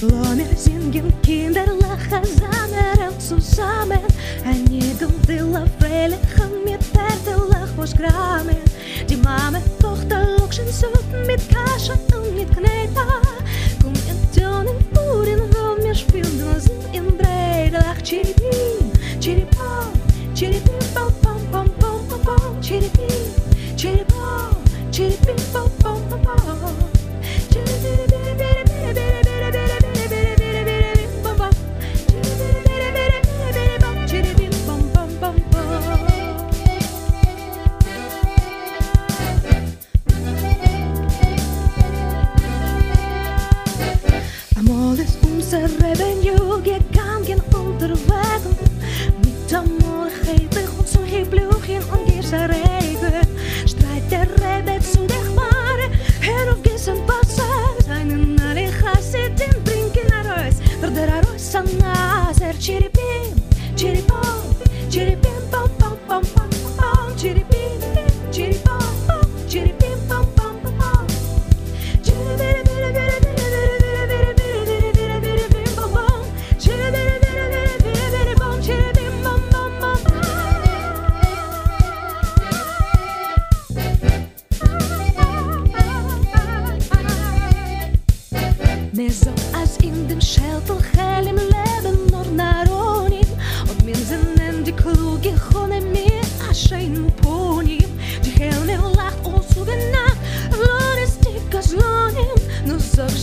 Ломер Зинген, Киндер, Лаха, Замер, Сусамен Они дунды лавели, хамит, перде, лахмуш, грамен Die mame, tochter, lokschen, zoet, mit kasha und mit kneta Kum in tönen, purin, wo mir spielen, sind im Breid, lach, chiripin, chiripon, chiripin, pom, pom, pom, pom, pom, chiripin, chiripon, chiripin, pom, ze hebben je kan geen onderwegen. Mit der Morgengeber und zum Hiblüchen und dieser Regen. Streit der Rebe zu der Ware, her passer. Zijn passen. Seinen alle Chassidin bringen er naar huis. der Raus aan Naser, wyzwał, a z innym szedł to helim leben nor naronim. Od między nędy klugie chone mi, a szein mu po nim. Gdzie helmy lach osuwy na, lory z tych gazlonim. No zawsze.